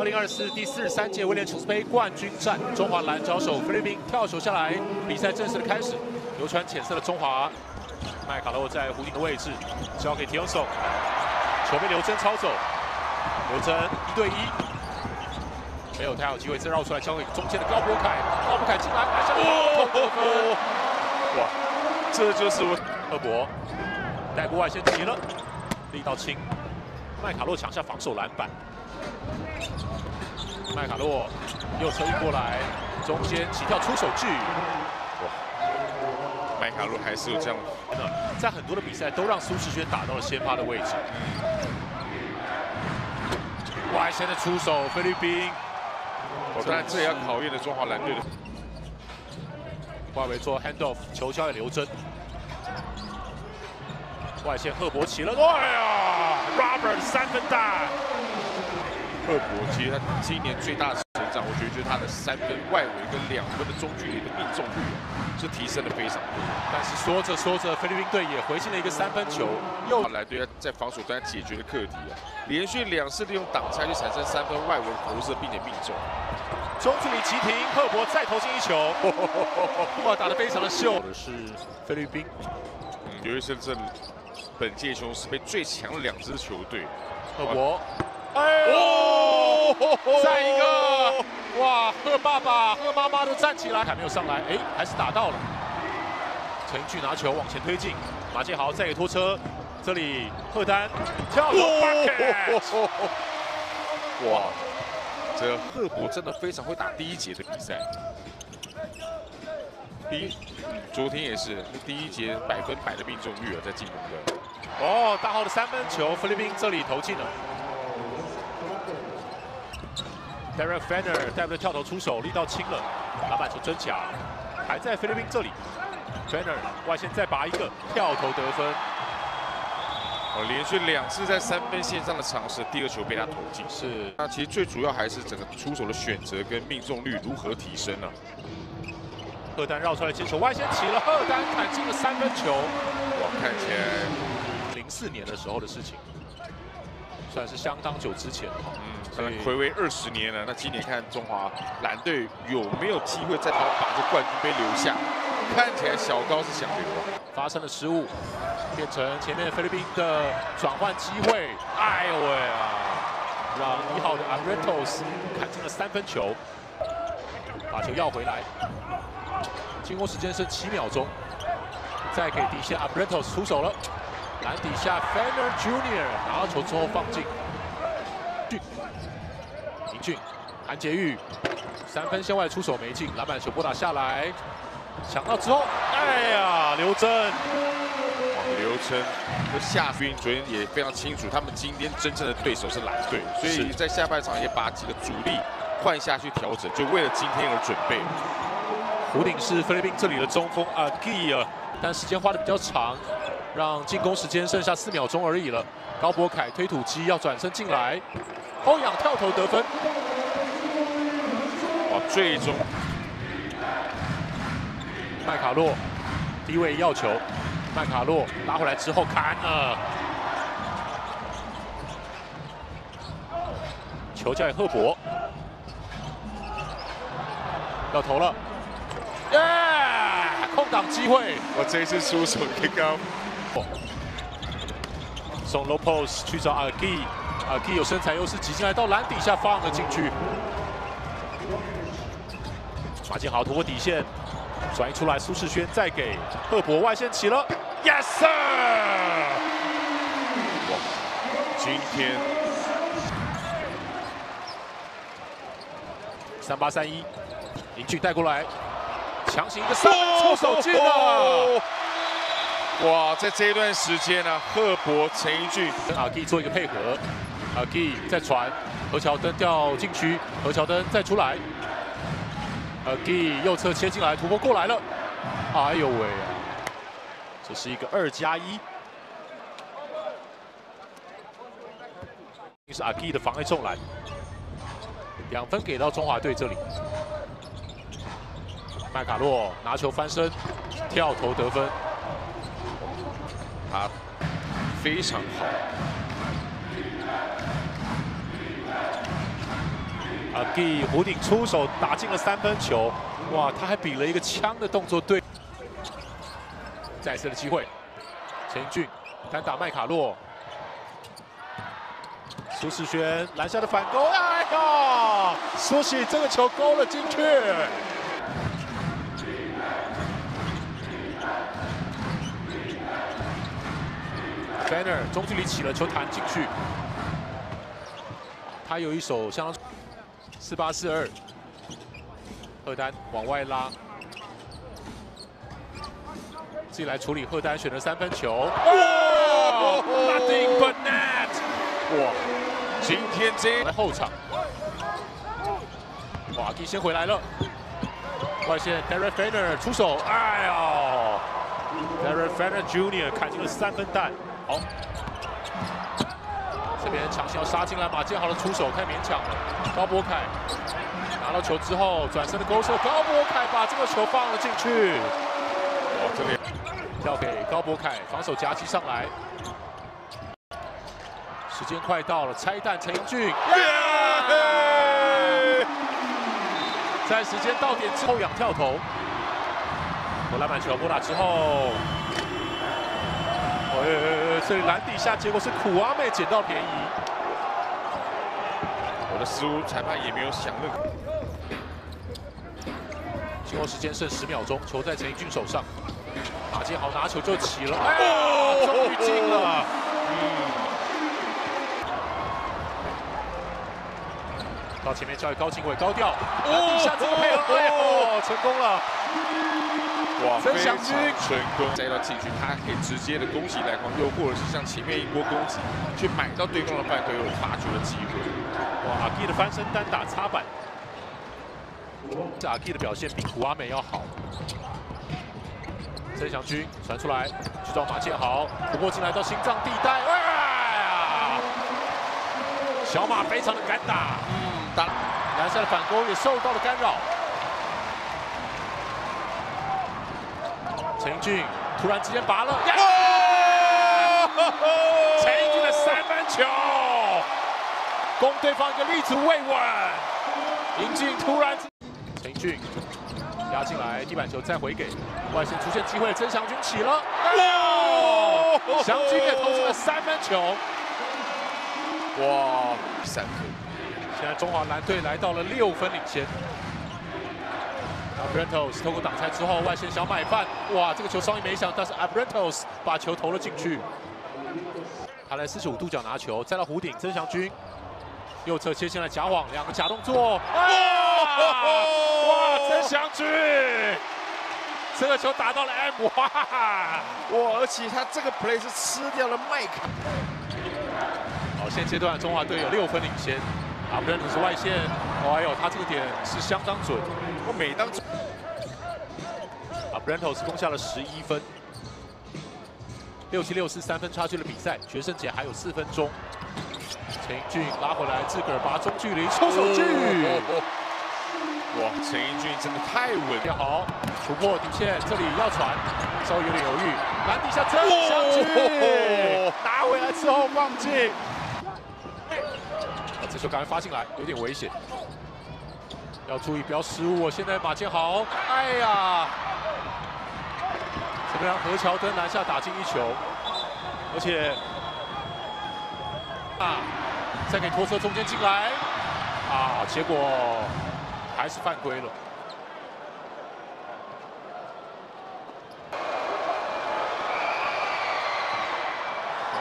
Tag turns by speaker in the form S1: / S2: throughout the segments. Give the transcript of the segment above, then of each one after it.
S1: 二零二四第四十三届威廉琼斯杯冠军战，中华蓝招手菲律宾跳球下来，比赛正式的开始。流川浅色的中华，麦卡洛在弧顶的位置，交给提永手，球被刘真抄走，刘真一对一，没有太好机会，再绕出来交给中间的高博凯，高博凯进来，马上
S2: 哇，这就是我
S1: 赫伯带过外线急了，力道轻，麦卡洛抢下防守篮板。麦卡洛右侧运过来，中间起跳出手距。哇，
S2: 麦卡洛还是有这样
S1: 的，在很多的比赛都让苏世轩打到了先发的位置。外线的出手，菲律宾。
S2: 我当然这也要考验的中华蓝队的。
S1: 外围做 handoff，球交给刘真。外线赫伯起了，哎呀，Robert 三分弹。
S2: 赫伯其实他今年最大的成长，我觉得就是他的三分外围跟两分的中距离的命中率是提升的非常多。
S1: 但是说着说着，菲律宾队也回进了一个三分球，又
S2: 来对他在防守端解决的课题啊，连续两次利用挡拆去产生三分外围投射，并且命中。
S1: 中距离急停，赫伯再投进一球，哇，打得非常的秀。的是菲律宾，
S2: 嗯，由于深圳本届雄狮杯最强的两支球队，
S1: 赫伯。哎呦！再一个！哇，贺爸爸、贺妈妈都站起来，还没有上来，哎，还是打到了。陈俊拿球往前推进，马建豪再给拖车，这里贺丹跳投。
S2: 哇，这贺博真的非常会打第一节的比赛。第一，昨天也是第一节百分百的命中率啊，在进攻的。
S1: 哦，大号的三分球，菲律宾这里投进了。Derek Fanner 带不着跳投出手，力道轻了，篮板球真假，还在菲律宾这里。Fanner 外线再拔一个跳投得分。
S2: 哦，连续两次在三分线上的尝试，第二球被他投进。
S1: 是，
S2: 那其实最主要还是整个出手的选择跟命中率如何提升呢？
S1: 赫丹绕出来接球，外线起了，赫丹砍进了三分球。
S2: 哇，看起来
S1: 零四年的时候的事情。算是相当久之前了，
S2: 嗯，可能回味二十年了。那今年看中华蓝队有没有机会再把把这冠军杯留下？看起来小高是想留。
S1: 发生了失误，变成前面菲律宾的转换机会。哎呦喂啊！让一号的 a r e t o s 砍进了三分球，把球要回来。进攻时间剩七秒钟，再给底线 a r e t o s 出手了。篮底下 f e n n e r Junior 拿到球之后放进，俊，林俊，韩杰玉，三分线外出手没进，篮板球拨打下来，抢到之后，哎呀，刘真，
S2: 刘真和夏军昨天也非常清楚，他们今天真正的对手是蓝队，所以在下半场也把几个主力换下去调整，就为了今天而准备。
S1: 胡顶是菲律宾这里的中锋阿基尔，但时间花的比较长。让进攻时间剩下四秒钟而已了。高博凯推土机要转身进来，欧阳跳投得分。
S2: 哇，最终
S1: 麦卡洛低位要球，麦卡洛拉回来之后砍了，球交给赫伯，要投了，耶！空档机会，
S2: 我这一次出手更高。
S1: 送 low post 去找阿基，阿基有身材优势，挤进来到篮底下放了进去。马建豪突破底线，转移出来，苏世轩再给赫博外线起了，yes sir！
S2: 今天
S1: 三八三一，林俊带过来，强行一个三分出手进了。
S2: 哇，在这一段时间呢，赫伯、陈一俊
S1: 跟阿基做一个配合，阿基再传，何乔登掉禁区，何乔登再出来，阿基右侧切进来，突破过来了，哎呦喂，这是一个二加一，是阿基的防御重篮，两分给到中华队这里，麦卡洛拿球翻身，跳投得分。
S2: 他非常好，
S1: 啊，给弧顶出手打进了三分球，哇，他还比了一个枪的动作，对。再次的机会，陈俊单打麦卡洛，苏世轩篮下的反勾，哎呀，苏喜这个球勾了进去。Banner 中距离起了球弹进去，他有一手相当四八四二，赫丹往外拉，自己来处理。赫丹选择三分球，哇，Nothing but net！
S2: 哇，今天这
S1: 来后场，哇，迪先回来了，外线 Derek Banner 出手，哎呦，Derek Banner Junior 砍进了三分弹。好，这边强行要杀进来，马建豪的出手太勉强了。高博凯拿到球之后转身的勾射，高博凯把这个球放了进去。
S2: 哦，这里
S1: 交给高博凯，防守夹击上来。时间快到了，拆弹陈英俊。在时间到点之后仰跳投，投篮板球拨打之后。呃，所以篮底下结果是苦阿妹捡到便宜。
S2: 我的失误，裁判也没有想任何。
S1: 最后时间剩十秒钟，球在陈奕俊手上。马建豪拿球就起了，哎，终于进了。嗯。到前面交给高景伟，高调，篮底下这个配合，哎呦，成功了。
S2: 哇，曾祥军成功再到禁区，他可以直接的攻击篮筐，又或者是像前面一波攻击，去买到对方的犯规有罚球的机会。
S1: 哇，阿 K 的翻身单打插板，这阿 K 的表现比古阿美要好。曾祥军传出来，去找马建豪，不过进来到心脏地带，哎呀，小马非常的敢打，嗯，打篮下的反攻也受到了干扰。陈英俊突然之间拔了，陈英俊的三分球，攻对方一个立足未稳，英俊突然，陈英俊压进来，地板球再回给外线出现机会，曾祥军起了，祥军也投出了三分球，
S2: 哇，三分，
S1: 现在中华蓝队来到了六分领先。Abrantos 透过挡拆之后，外线小买饭，哇，这个球稍微没响，但是 Abrantos 把球投了进去。他来四十五度角拿球，再到弧顶，曾祥军右侧切进来假晃，两个假动作，哇，哇，曾祥军，这个球打到了 M，哇，
S2: 哇，而且他这个 play 是吃掉了麦克。
S1: 好，现阶段中华队有六分领先。阿布伦特是外线，哎呦，他这个点是相当准。我每当阿布伦特是攻下了十一分，六七六四三分差距的比赛，决胜节还有四分钟。陈英俊拉回来，自个儿拔中距离抽手距。
S2: 哇，陈英俊真的太稳，
S1: 要好，突破底线，这里要传，稍微有点犹豫，篮底下真相去，拿回来之后放进。这球赶快发进来，有点危险，要注意不要失误。现在马建豪，哎呀，怎么样何乔登篮下打进一球，而且啊，再给拖车中间进来，啊，结果还是犯规了，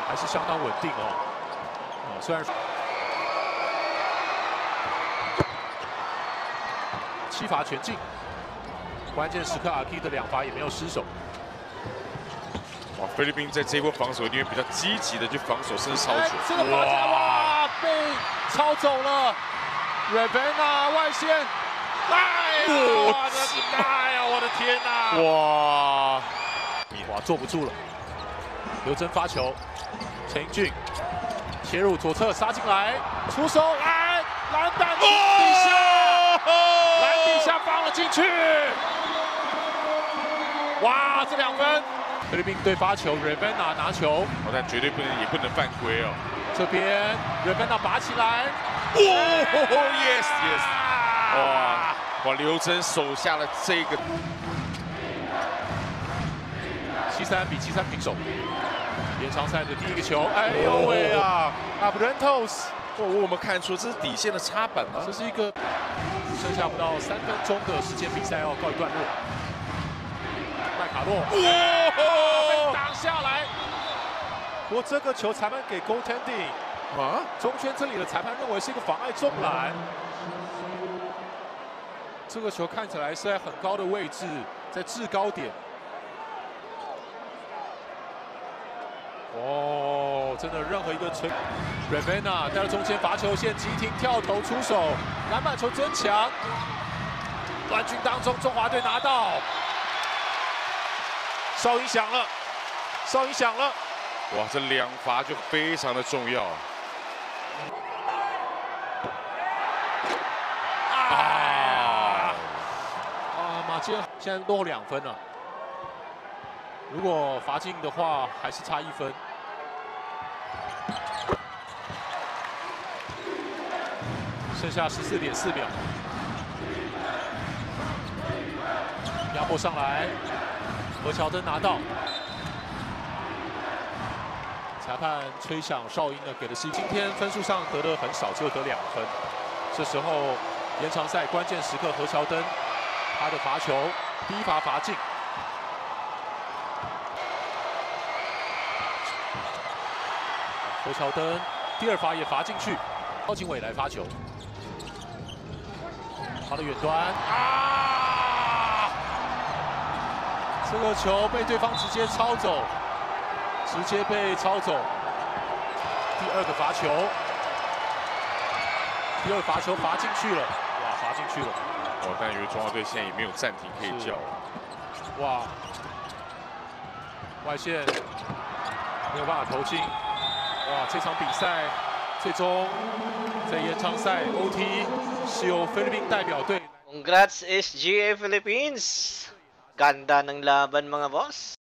S1: 还是相当稳定哦，啊，虽然。七罚全进，关键时刻阿 K 的两罚也没有失手。
S2: 哇，菲律宾在这一波防守因为比较积极的去防守，甚至超球。
S1: 这个哇，被抄走了。瑞贝纳外线，哎呀，我的妈呀，我的天哪！哇，米华，坐不住了。刘真发球，陈英俊切入左侧杀进来，出手来，篮板底下。去！哇，这两分！菲律宾队发球 r e v e n a 拿球，
S2: 但绝对不能，也不能犯规哦。
S1: 这边 r e v e n a 拔起来，
S2: 哦，yes yes，哇哇，刘真守下了这个
S1: 七三比七三平手。延长赛的第一个球，哎呦喂啊，Abrantos，
S2: 哦，我们看出这是底线的插板吗？
S1: 这是一个剩下不到三分钟的时间，比赛要告一段落。麦卡洛，哇，被挡下来。不过这个球裁判给 goaltending 啊，中圈这里的裁判认为是一个妨碍中篮。这个球看起来是在很高的位置，在制高点。哦，真的，任何一个吹 r a v e n a 带到中间罚球线，急停跳投出手，篮板球争抢，冠军当中，中华队拿到，哨音响了，哨音响了，
S2: 哇，这两罚就非常的重要。
S1: 啊，啊，马杰现在落后两分了。如果罚进的话，还是差一分。剩下十四点四秒，压迫上来，何乔登拿到，裁判吹响哨音呢，给的是今天分数上得的很少，只有得两分。这时候延长赛关键时刻，何乔登他的罚球第一罚罚进。何乔登第二罚也罚进去，高景伟来发球，他的远端啊，这个球被对方直接抄走，直接被抄走，第二个罚球，第二罚球罚进去了，哇，罚进去了，
S2: 哦，但因为中华队现在也没有暂停可以叫，
S1: 哇，外线没有办法投进。哇！这场比赛最终在延长赛 OT 是由菲律宾代表队。
S3: Congrats SGA Philippines! Ganda ng laban mga boss!